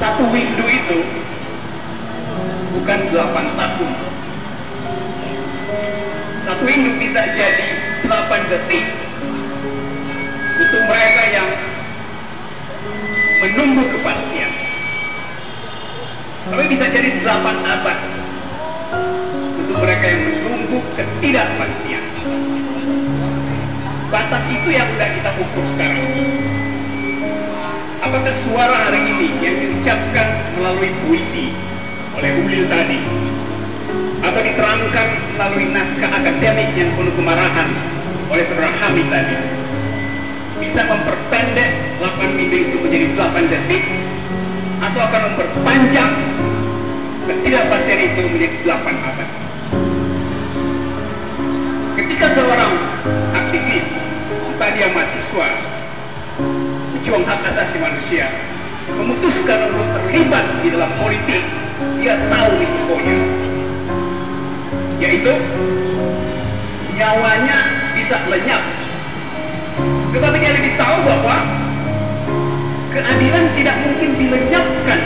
satu window itu bukan 8 tahun. Satu window bisa jadi 8 detik untuk mereka yang menunggu kepastian. Tapi bisa jadi 8 abad untuk mereka yang menunggu ketidakpastian. Batas itu yang sudah kita ukur sekarang. Apakah suara hari ini yang melalui puisi oleh Ulil tadi. Atau diterangkan melalui naskah akademik yang penuh kemarahan oleh saudara Hamid tadi. Bisa memperpendek 8 minggu itu menjadi 8 detik atau akan memperpanjang ketidakpastian itu menjadi 8 abad. Ketika seorang aktivis entah dia mahasiswa pejuang hak asasi manusia memutuskan untuk terlibat di dalam politik dia tahu risikonya. Yaitu nyawanya bisa lenyap. Tetapi dia lebih tahu bahwa keadilan tidak mungkin dilenyapkan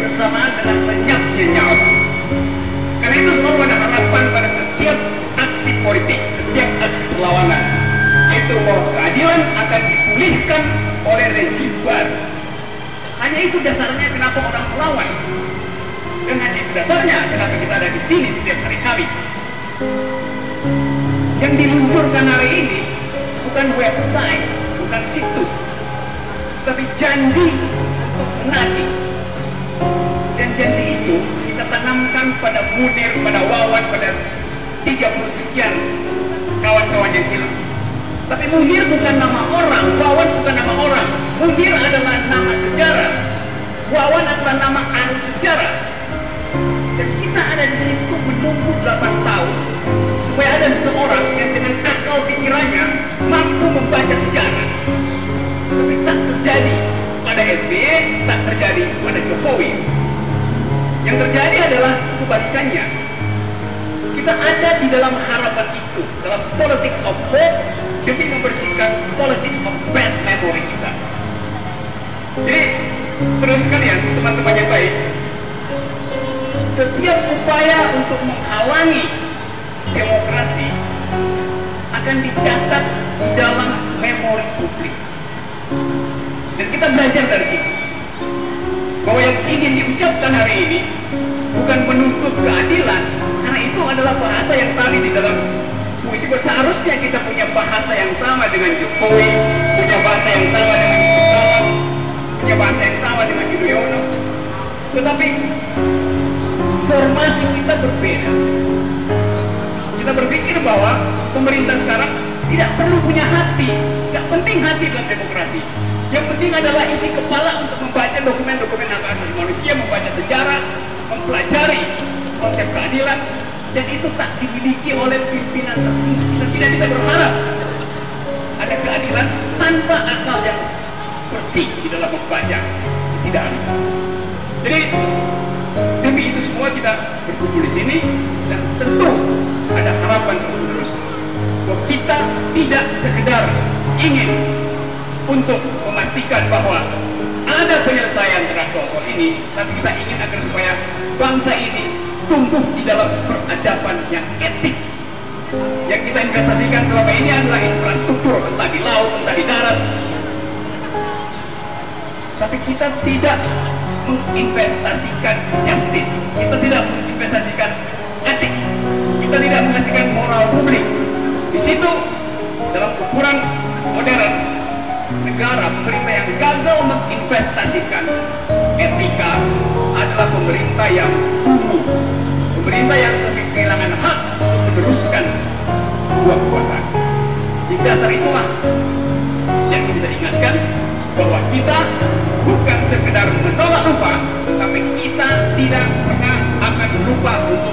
bersamaan dengan lenyapnya nyawa itu dasarnya kenapa orang melawan? Dan hanya itu dasarnya kenapa kita ada di sini setiap hari Kamis yang diluncurkan hari ini bukan website bukan situs tapi janji untuk menagih. Dan janji itu kita tanamkan pada Munir, pada Wawan, pada 30 sekian kawan-kawan yang hilang. Tapi Munir bukan nama orang, menunggu 8 tahun supaya ada seseorang yang dengan akal pikirannya mampu membaca sejarah. Tapi tak terjadi pada SBY tak terjadi pada Jokowi. Yang terjadi adalah kebalikannya. Kita ada di dalam harapan itu dalam politics of hope demi membersihkan politics of bad memory kita. Jadi terus sekalian teman-teman yang baik setiap upaya untuk menghalangi demokrasi akan dicatat di dalam memori publik. Dan kita belajar dari situ bahwa yang ingin diucapkan hari ini bukan menuntut keadilan karena itu adalah bahasa yang tadi di dalam puisi seharusnya kita punya bahasa yang sama dengan Jokowi punya bahasa yang sama dengan Kala punya bahasa yang sama dengan Yudhoyono. Tetapi formasi kita berbeda. Kita berpikir bahwa pemerintah sekarang tidak perlu punya hati. Tidak penting hati dalam demokrasi. Yang penting adalah isi kepala untuk membaca dokumen-dokumen hak asasi manusia membaca sejarah mempelajari konsep keadilan. Dan itu tak dimiliki oleh pimpinan tertinggi. Kita tidak bisa berharap ada keadilan tanpa akal yang bersih di dalam membaca tidak jadi berkumpul di sini dan tentu ada harapan terus terus bahwa kita tidak sekedar ingin untuk memastikan bahwa ada penyelesaian terhadap soal ini, tapi kita ingin agar supaya bangsa ini tumbuh di dalam peradaban yang etis. Yang kita investasikan selama ini adalah infrastruktur, entah di laut, entah di darat. Tapi kita tidak menginvestasikan justice, kita tidak menginvestasikan etik, kita tidak menginvestasikan moral publik. Di situ dalam ukuran modern negara pemerintah yang gagal menginvestasikan etika adalah pemerintah yang kumuh pemerintah yang kehilangan hak untuk meneruskan sebuah kekuasaan di dasar itulah yang bisa diingatkan bahwa kita bukan sekedar menolak lupa tapi kita tidak pernah akan lupa untuk